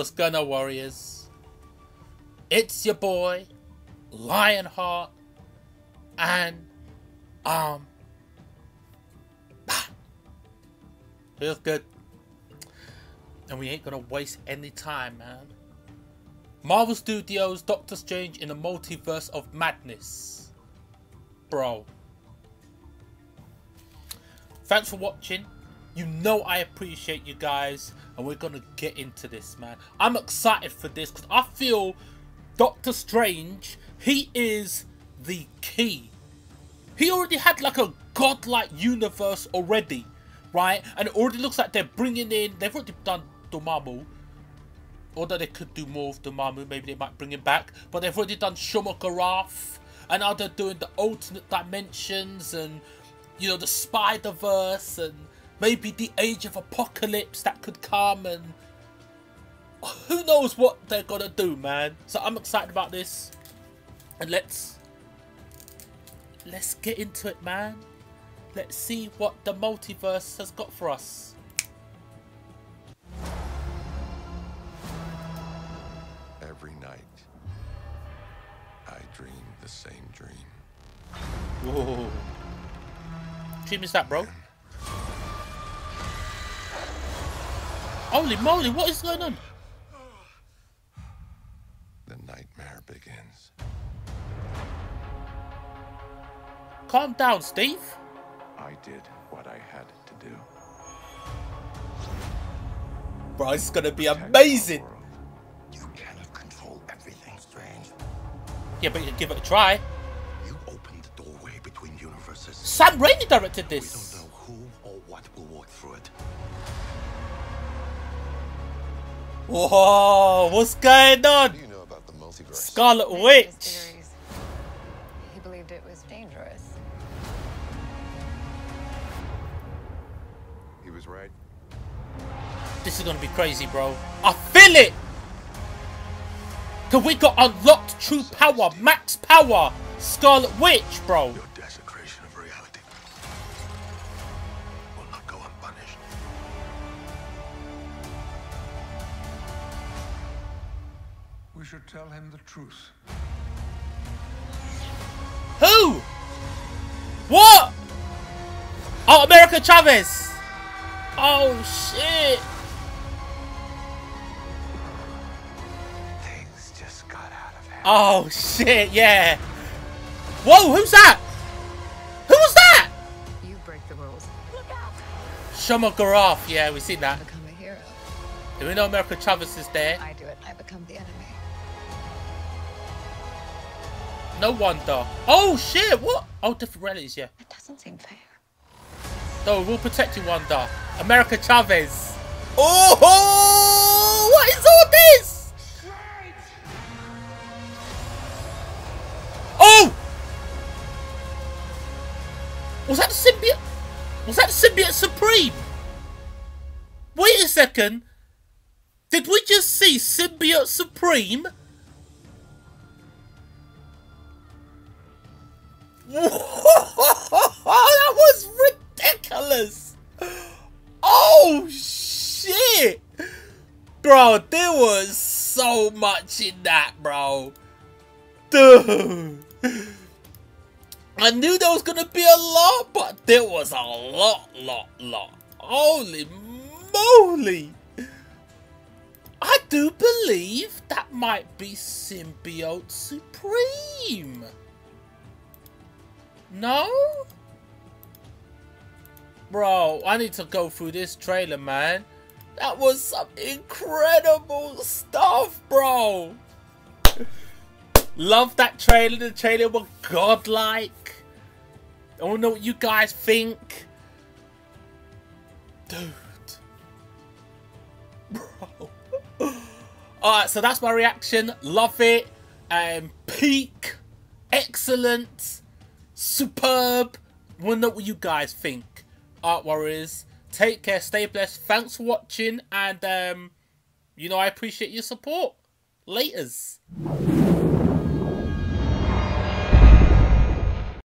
What's going on, Warriors? It's your boy, Lionheart, and, um, feels good. And we ain't gonna waste any time, man. Marvel Studios Doctor Strange in the Multiverse of Madness. Bro. Thanks for watching. You know I appreciate you guys. And we're to get into this, man. I'm excited for this because I feel Doctor Strange, he is the key. He already had like a godlike universe already, right? And it already looks like they're bringing in, they've already done Dormammu. Although they could do more of Dormammu, maybe they might bring him back. But they've already done Shuma-Gorath. And now they're doing the alternate dimensions and, you know, the Spider-Verse and maybe the Age of Apocalypse that could come and who knows what they're gonna do, man. So I'm excited about this. And let's let's get into it, man. Let's see what the multiverse has got for us. Every night, I dream the same dream. Whoa. Dream is that, bro? Holy moly, what is going on? The nightmare begins. Calm down, Steve. I did what I had to do. Bro, it's gonna be amazing. You cannot control everything, Strange. Yeah, but you give it a try. You opened the doorway between universes. Sam Raimi directed this. We this. don't know who or what will walk through it. Whoa, what's going on? What do you know about the multiverse? Scarlet Witch. He believed it was dangerous. he was right. This is gonna be crazy, bro. I feel it! Cause we got unlocked true power, max power, Scarlet Witch, bro. Should tell him the truth. Who? What? Oh, America Chavez. Oh shit. Things just got out of hand. Oh shit, yeah. Whoa, who's that? Who was that? You break the rules. Look out! Shuma-Gorath, yeah, we seen that. Become a hero. Do we know America Chavez is there? I do it. I become the enemy. No wonder. Oh shit, what? Oh, different realities, yeah. That doesn't seem fair. No, we'll protect you, Wanda. America Chavez. Oh, what is all this? Oh! Was that the symbiote? Was that the symbiote supreme? Wait a second. Did we just see symbiote supreme? that was ridiculous. Oh shit, bro! There was so much in that, bro. Dude, I knew there was gonna be a lot, but there was a lot, lot, lot. Holy moly! I do believe that might be Symbiote Supreme. No? Bro, I need to go through this trailer, man. That was some incredible stuff, bro. Love that trailer. The trailer was godlike. I to know what you guys think. Dude. Bro. Alright, so that's my reaction. Love it. Um, peak. Excellent superb. Wanna know what you guys think, Art Warriors. Take care, stay blessed. Thanks for watching, and um, you know I appreciate your support. Laters.